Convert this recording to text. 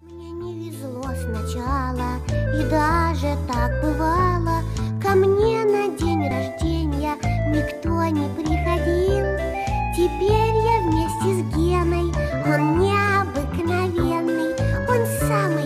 Мне не везло сначала, и даже так бывало. Ко мне на день рождения никто не приходил. Теперь я вместе с Геной, он необыкновенный, он самый